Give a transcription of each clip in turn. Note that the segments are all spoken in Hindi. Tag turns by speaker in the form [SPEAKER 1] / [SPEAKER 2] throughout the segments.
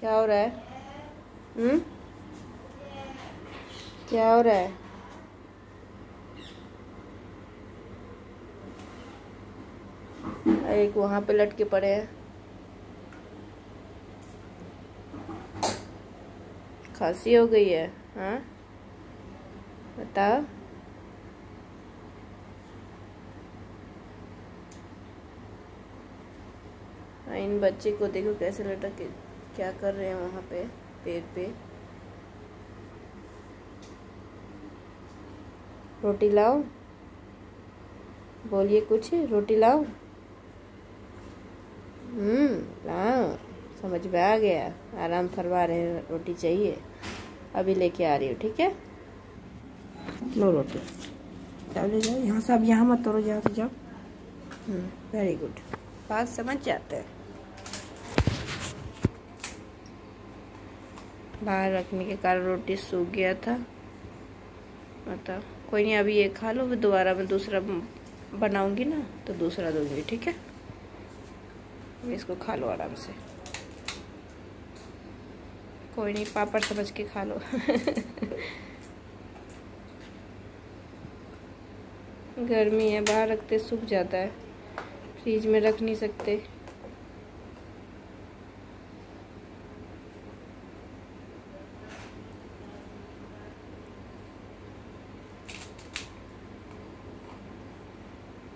[SPEAKER 1] क्या हो रहा है? हम्म? क्या हो रहा है? एक वहाँ पे लटके पड़े हैं। खांसी हो गई है हाँ? बताओ। हाँ, इन बच्चे को देखो कैसे लटक। क्या कर रहे हैं वहाँ पे? पेड़ पे। रोटी लाओ। बोलिए कुछ। रोटी लाओ। हम्म लाओ। समझ में आ गया। आराम फरवा रहे हैं। रोटी चाहिए। अभी लेके आ रही हूँ ठीक है? लो रोटी। जाओ ले जाओ। यहाँ से अब यहाँ मत तोड़ो जहाँ से जाओ। वेरी गुड बात समझ जाते हैं। बाहर रखने के कारण रोटी सूख गया था। मतलब कोई नहीं, अभी ये खा लो, फिर दोबारा मैं दूसरा बनाऊँगी ना तो दूसरा दूँगी, ठीक है? इसको खा लो आराम से। कोई नहीं, पापड़ समझ के खा लो। गर्मी है, बाहर रखते सूख जाता है। फ्रिज में रख नहीं सकते।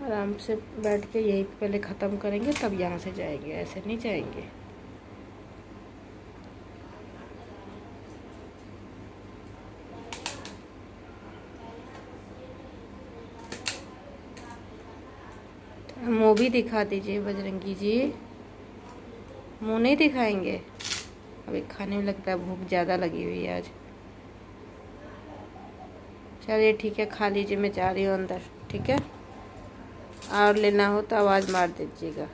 [SPEAKER 1] आराम से बैठ के यही पहले ख़त्म करेंगे, तब यहाँ से जाएँगे, ऐसे नहीं जाएँगे। भी दिखा दीजिए, बजरंगी जी। मुँह नहीं दिखाएँगे? अभी खाने में लगता है भूख ज़्यादा लगी हुई है आज। चलिए ठीक है, खा लीजिए, मैं जा रही हूँ अंदर, ठीक है? और लेना हो तो आवाज़ मार दीजिएगा।